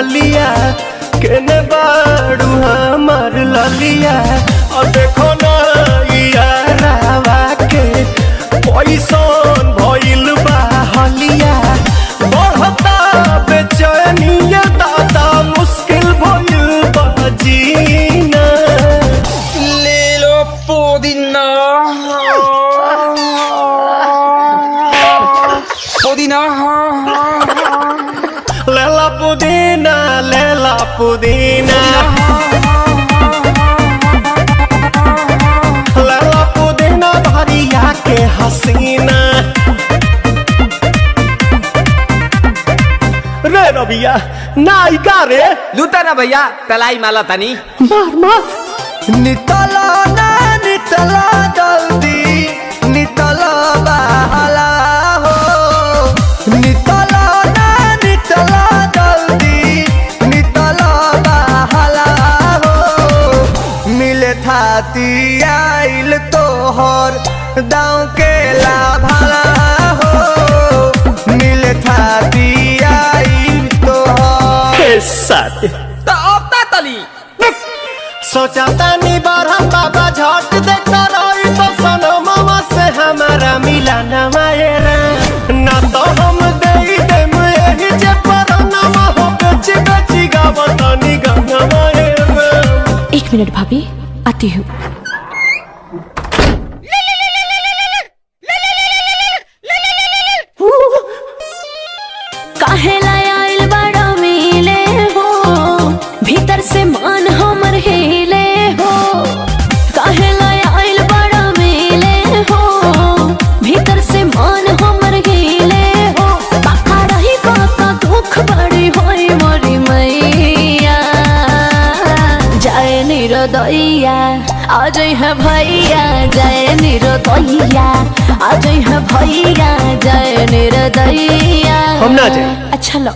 ललिया केने बाड़ू हमार ललिया। और देखो नैया के पैसन भइल बा हलिया। बढ़ता बेचैनिया दादा मुश्किल भइल बा जीना। ले लो पुदीना। पुदीना। हाँ हाँ पुदीना लेला पुदीना। लेला पुदीना भरिया के हसीना। रे रबिया नायिका रे? लूटा ना भैया तलाई माला तनी। मार मार। नितला ना नितला जल्दी। नितला बहला हो। नितला थाती आइल तोहर दाँव के लाभला हो। मिले थाती आइल तोहर के साथ। तो अब ता तली सोचा तानी बरहम बाबा झट देखता रही तो सनो मामा से हमारा मिला न मायरा ना तो हम दे देम यही जे पर नामा हो बेची बेची गावतानी गंगा मायरा एक मिनट भाभी। आती भीतर से मान हमर हिले हो? जय निरोदैया आज है भैया जय निरोदैया आज है भैया जय निरोदैया हम ना जाए। अच्छा लो